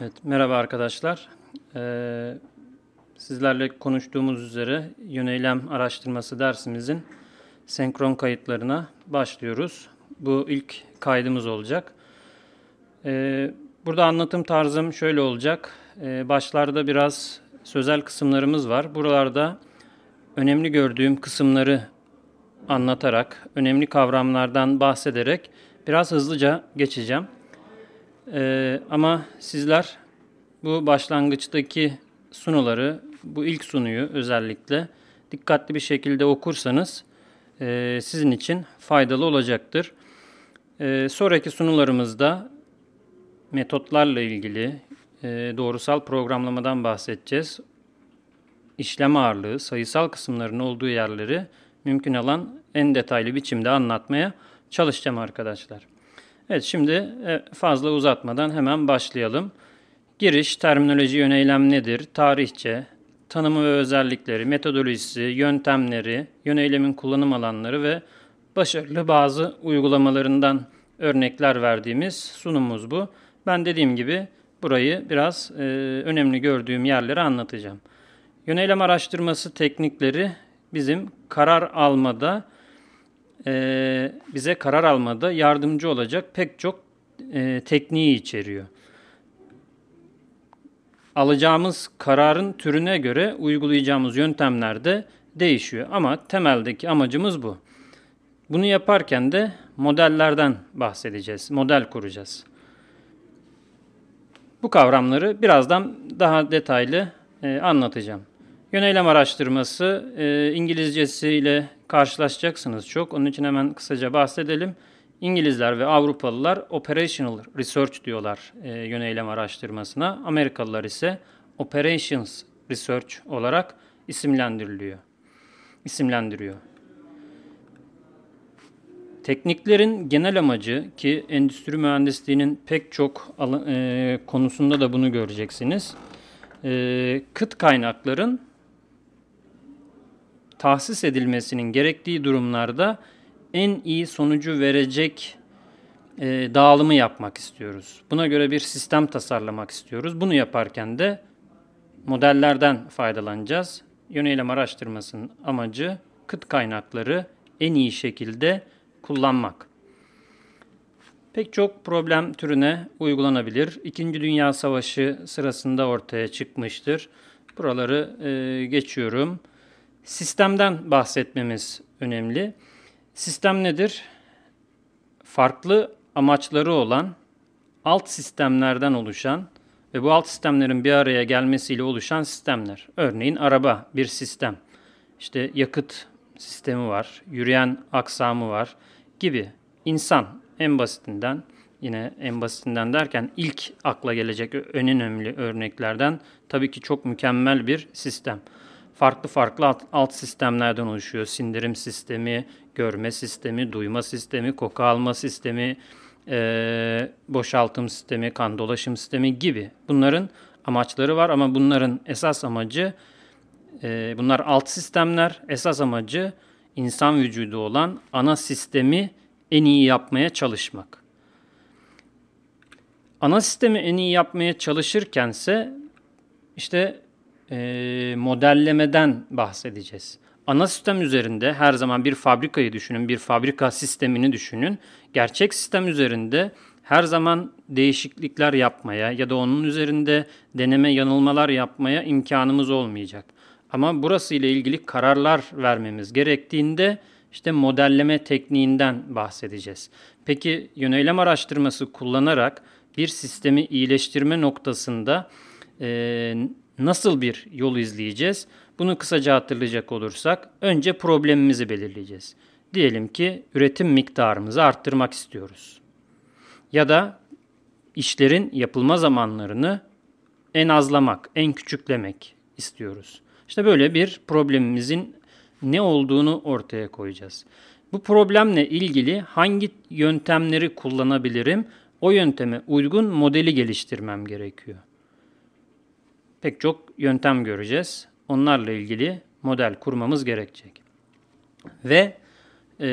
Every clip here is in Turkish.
Evet, merhaba arkadaşlar. Ee, sizlerle konuştuğumuz üzere yöneylem araştırması dersimizin senkron kayıtlarına başlıyoruz. Bu ilk kaydımız olacak. Ee, burada anlatım tarzım şöyle olacak. Ee, başlarda biraz sözel kısımlarımız var. Buralarda önemli gördüğüm kısımları anlatarak, önemli kavramlardan bahsederek biraz hızlıca geçeceğim. Ee, ama sizler bu başlangıçtaki sunuları, bu ilk sunuyu özellikle dikkatli bir şekilde okursanız e, sizin için faydalı olacaktır. E, sonraki sunularımızda metotlarla ilgili e, doğrusal programlamadan bahsedeceğiz. İşlem ağırlığı, sayısal kısımların olduğu yerleri mümkün olan en detaylı biçimde anlatmaya çalışacağım arkadaşlar. Evet şimdi e, fazla uzatmadan hemen başlayalım. Giriş, terminoloji, yöneylem nedir, tarihçe, tanımı ve özellikleri, metodolojisi, yöntemleri, yöneylemin kullanım alanları ve başarılı bazı uygulamalarından örnekler verdiğimiz sunumumuz bu. Ben dediğim gibi burayı biraz e, önemli gördüğüm yerleri anlatacağım. Yöneylem araştırması teknikleri bizim karar almada e, bize karar almada yardımcı olacak pek çok e, tekniği içeriyor. Alacağımız kararın türüne göre uygulayacağımız yöntemler de değişiyor. Ama temeldeki amacımız bu. Bunu yaparken de modellerden bahsedeceğiz, model kuracağız. Bu kavramları birazdan daha detaylı e, anlatacağım. Yöneylem araştırması e, İngilizcesiyle karşılaşacaksınız çok. Onun için hemen kısaca bahsedelim. İngilizler ve Avrupalılar operational research diyorlar e, yöneylem araştırmasına. Amerikalılar ise operations research olarak isimlendiriliyor. İsimlendiriyor. Tekniklerin genel amacı ki endüstri mühendisliğinin pek çok e, konusunda da bunu göreceksiniz. E, kıt kaynakların tahsis edilmesinin gerektiği durumlarda en iyi sonucu verecek e, dağılımı yapmak istiyoruz. Buna göre bir sistem tasarlamak istiyoruz. Bunu yaparken de modellerden faydalanacağız. Yöneylem araştırmasının amacı kıt kaynakları en iyi şekilde kullanmak. Pek çok problem türüne uygulanabilir. İkinci Dünya Savaşı sırasında ortaya çıkmıştır. Buraları e, geçiyorum. Sistemden bahsetmemiz önemli. Sistem nedir? Farklı amaçları olan alt sistemlerden oluşan ve bu alt sistemlerin bir araya gelmesiyle oluşan sistemler. Örneğin araba bir sistem. İşte yakıt sistemi var, yürüyen aksamı var gibi. İnsan en basitinden yine en basitinden derken ilk akla gelecek en önemli örneklerden tabii ki çok mükemmel bir sistem farklı farklı alt, alt sistemlerden oluşuyor. Sindirim sistemi, görme sistemi, duyma sistemi, koku alma sistemi, e, boşaltım sistemi, kan dolaşım sistemi gibi. Bunların amaçları var ama bunların esas amacı, e, bunlar alt sistemler, esas amacı insan vücudu olan ana sistemi en iyi yapmaya çalışmak. Ana sistemi en iyi yapmaya çalışırkense işte e, modellemeden bahsedeceğiz. Ana sistem üzerinde her zaman bir fabrikayı düşünün, bir fabrika sistemini düşünün. Gerçek sistem üzerinde her zaman değişiklikler yapmaya ya da onun üzerinde deneme yanılmalar yapmaya imkanımız olmayacak. Ama burası ile ilgili kararlar vermemiz gerektiğinde işte modelleme tekniğinden bahsedeceğiz. Peki yöneylem araştırması kullanarak bir sistemi iyileştirme noktasında e, nasıl bir yol izleyeceğiz? Bunu kısaca hatırlayacak olursak önce problemimizi belirleyeceğiz. Diyelim ki üretim miktarımızı arttırmak istiyoruz. Ya da işlerin yapılma zamanlarını en azlamak, en küçüklemek istiyoruz. İşte böyle bir problemimizin ne olduğunu ortaya koyacağız. Bu problemle ilgili hangi yöntemleri kullanabilirim? O yönteme uygun modeli geliştirmem gerekiyor pek çok yöntem göreceğiz. Onlarla ilgili model kurmamız gerekecek. Ve e,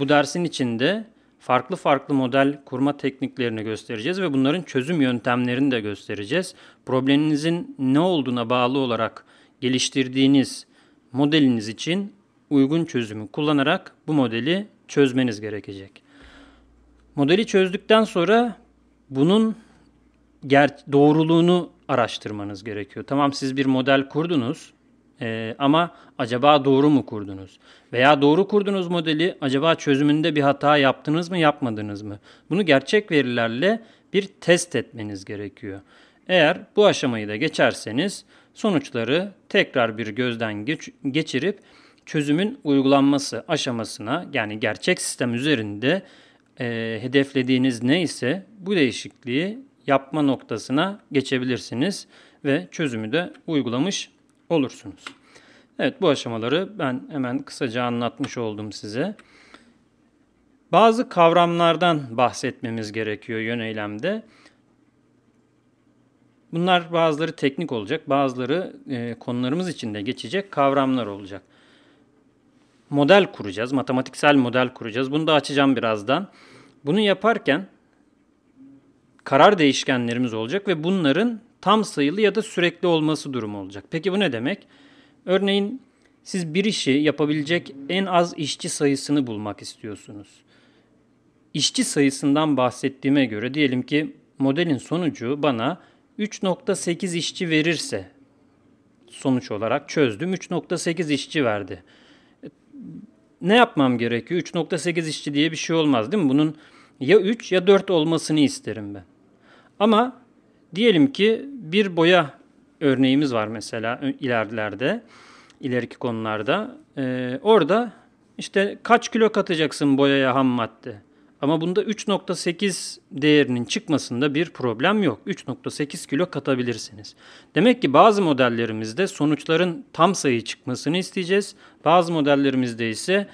bu dersin içinde farklı farklı model kurma tekniklerini göstereceğiz ve bunların çözüm yöntemlerini de göstereceğiz. Probleminizin ne olduğuna bağlı olarak geliştirdiğiniz modeliniz için uygun çözümü kullanarak bu modeli çözmeniz gerekecek. Modeli çözdükten sonra bunun doğruluğunu araştırmanız gerekiyor. Tamam siz bir model kurdunuz ee, ama acaba doğru mu kurdunuz? Veya doğru kurdunuz modeli acaba çözümünde bir hata yaptınız mı yapmadınız mı? Bunu gerçek verilerle bir test etmeniz gerekiyor. Eğer bu aşamayı da geçerseniz sonuçları tekrar bir gözden geç- geçirip çözümün uygulanması aşamasına yani gerçek sistem üzerinde e, hedeflediğiniz neyse bu değişikliği yapma noktasına geçebilirsiniz ve çözümü de uygulamış olursunuz. Evet bu aşamaları ben hemen kısaca anlatmış oldum size. Bazı kavramlardan bahsetmemiz gerekiyor yöneylemde. Bunlar bazıları teknik olacak, bazıları e, konularımız içinde geçecek kavramlar olacak. Model kuracağız, matematiksel model kuracağız. Bunu da açacağım birazdan. Bunu yaparken karar değişkenlerimiz olacak ve bunların tam sayılı ya da sürekli olması durumu olacak. Peki bu ne demek? Örneğin siz bir işi yapabilecek en az işçi sayısını bulmak istiyorsunuz. İşçi sayısından bahsettiğime göre diyelim ki modelin sonucu bana 3.8 işçi verirse sonuç olarak çözdüm 3.8 işçi verdi. Ne yapmam gerekiyor? 3.8 işçi diye bir şey olmaz değil mi? Bunun ya 3 ya 4 olmasını isterim ben. Ama diyelim ki bir boya örneğimiz var mesela ilerilerde, ileriki konularda. Ee, orada işte kaç kilo katacaksın boyaya ham madde? Ama bunda 3.8 değerinin çıkmasında bir problem yok. 3.8 kilo katabilirsiniz. Demek ki bazı modellerimizde sonuçların tam sayı çıkmasını isteyeceğiz. Bazı modellerimizde ise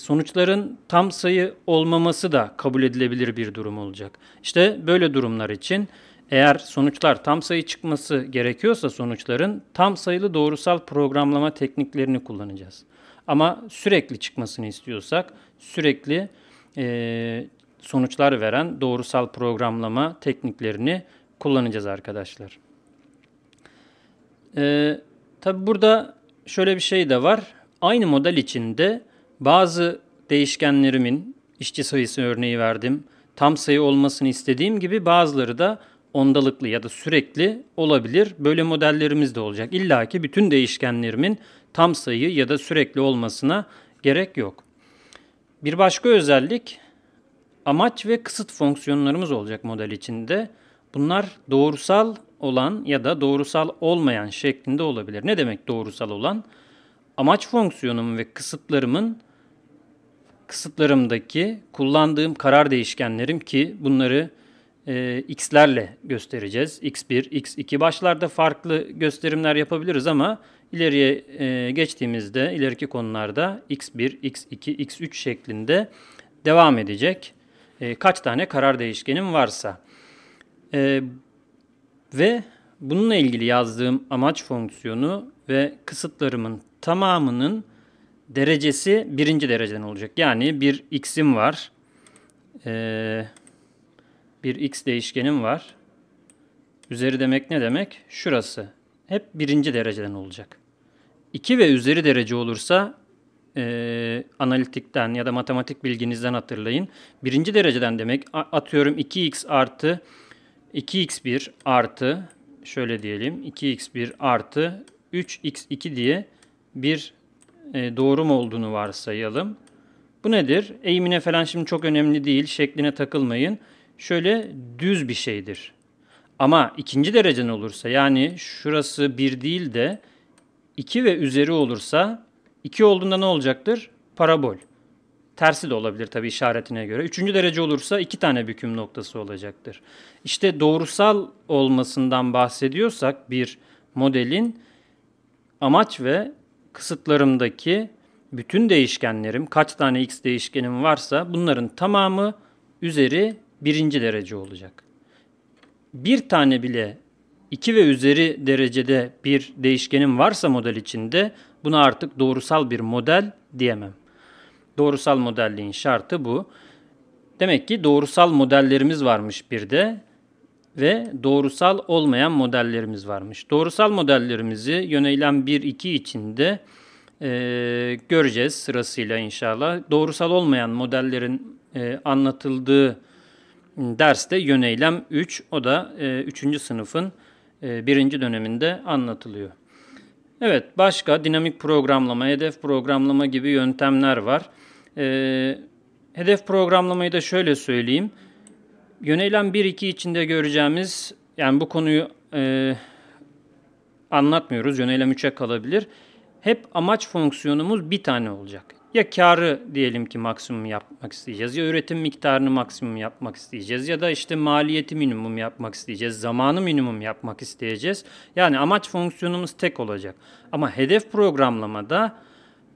sonuçların tam sayı olmaması da kabul edilebilir bir durum olacak. İşte böyle durumlar için eğer sonuçlar tam sayı çıkması gerekiyorsa sonuçların tam sayılı doğrusal programlama tekniklerini kullanacağız. Ama sürekli çıkmasını istiyorsak sürekli e, sonuçlar veren doğrusal programlama tekniklerini kullanacağız arkadaşlar. E, Tabi burada şöyle bir şey de var. Aynı model içinde bazı değişkenlerimin işçi sayısı örneği verdim. Tam sayı olmasını istediğim gibi bazıları da ondalıklı ya da sürekli olabilir. Böyle modellerimiz de olacak. İlla ki bütün değişkenlerimin tam sayı ya da sürekli olmasına gerek yok. Bir başka özellik amaç ve kısıt fonksiyonlarımız olacak model içinde. Bunlar doğrusal olan ya da doğrusal olmayan şeklinde olabilir. Ne demek doğrusal olan? Amaç fonksiyonum ve kısıtlarımın kısıtlarımdaki kullandığım karar değişkenlerim ki bunları e, x'lerle göstereceğiz. x1, x2 başlarda farklı gösterimler yapabiliriz ama ileriye e, geçtiğimizde ileriki konularda x1, x2, x3 şeklinde devam edecek. E, kaç tane karar değişkenim varsa. E, ve bununla ilgili yazdığım amaç fonksiyonu ve kısıtlarımın tamamının derecesi birinci dereceden olacak. Yani bir x'im var. Ee, bir x değişkenim var. Üzeri demek ne demek? Şurası. Hep birinci dereceden olacak. 2 ve üzeri derece olursa e, analitikten ya da matematik bilginizden hatırlayın. Birinci dereceden demek atıyorum 2x artı 2x1 artı şöyle diyelim 2x1 artı 3x2 diye bir e, doğru mu olduğunu varsayalım. Bu nedir? Eğimine falan şimdi çok önemli değil. Şekline takılmayın. Şöyle düz bir şeydir. Ama ikinci derecen olursa yani şurası bir değil de 2 ve üzeri olursa 2 olduğunda ne olacaktır? Parabol. Tersi de olabilir tabii işaretine göre. Üçüncü derece olursa iki tane büküm noktası olacaktır. İşte doğrusal olmasından bahsediyorsak bir modelin amaç ve kısıtlarımdaki bütün değişkenlerim, kaç tane x değişkenim varsa bunların tamamı üzeri birinci derece olacak. Bir tane bile 2 ve üzeri derecede bir değişkenim varsa model içinde buna artık doğrusal bir model diyemem. Doğrusal modelliğin şartı bu. Demek ki doğrusal modellerimiz varmış bir de ve doğrusal olmayan modellerimiz varmış. Doğrusal modellerimizi yöneylem 1-2 içinde e, göreceğiz sırasıyla inşallah. Doğrusal olmayan modellerin e, anlatıldığı derste yöneylem 3, o da 3. E, sınıfın e, birinci döneminde anlatılıyor. Evet, başka dinamik programlama, hedef programlama gibi yöntemler var. E, hedef programlamayı da şöyle söyleyeyim. Yöneylem 1-2 içinde göreceğimiz, yani bu konuyu e, anlatmıyoruz, yöneylem 3'e kalabilir. Hep amaç fonksiyonumuz bir tane olacak. Ya karı diyelim ki maksimum yapmak isteyeceğiz, ya üretim miktarını maksimum yapmak isteyeceğiz, ya da işte maliyeti minimum yapmak isteyeceğiz, zamanı minimum yapmak isteyeceğiz. Yani amaç fonksiyonumuz tek olacak. Ama hedef programlamada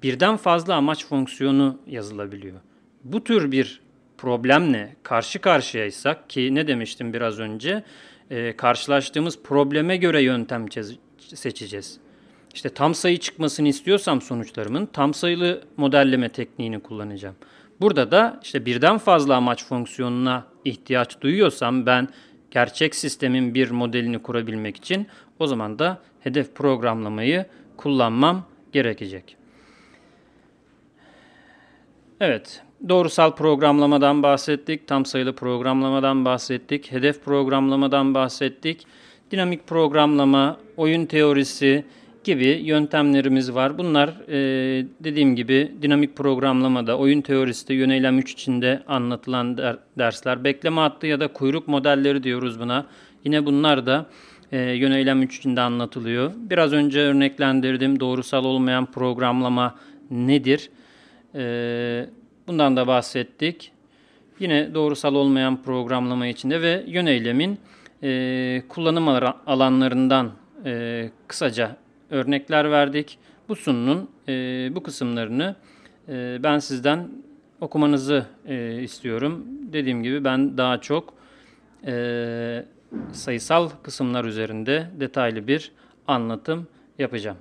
birden fazla amaç fonksiyonu yazılabiliyor. Bu tür bir problemle karşı karşıyaysak ki ne demiştim biraz önce, e, karşılaştığımız probleme göre yöntem seçeceğiz. İşte tam sayı çıkmasını istiyorsam sonuçlarımın tam sayılı modelleme tekniğini kullanacağım. Burada da işte birden fazla amaç fonksiyonuna ihtiyaç duyuyorsam ben gerçek sistemin bir modelini kurabilmek için o zaman da hedef programlamayı kullanmam gerekecek. Evet, doğrusal programlamadan bahsettik, tam sayılı programlamadan bahsettik, hedef programlamadan bahsettik, dinamik programlama, oyun teorisi, gibi yöntemlerimiz var. Bunlar e, dediğim gibi dinamik programlamada, oyun teorisi yöneylem 3 içinde anlatılan der, dersler. Bekleme hattı ya da kuyruk modelleri diyoruz buna. Yine bunlar da e, yöneylem 3 içinde anlatılıyor. Biraz önce örneklendirdim doğrusal olmayan programlama nedir? E, bundan da bahsettik. Yine doğrusal olmayan programlama içinde ve yöneylemin e, kullanım alanlarından e, kısaca örnekler verdik. Bu sununun e, bu kısımlarını e, ben sizden okumanızı e, istiyorum. Dediğim gibi ben daha çok e, sayısal kısımlar üzerinde detaylı bir anlatım yapacağım.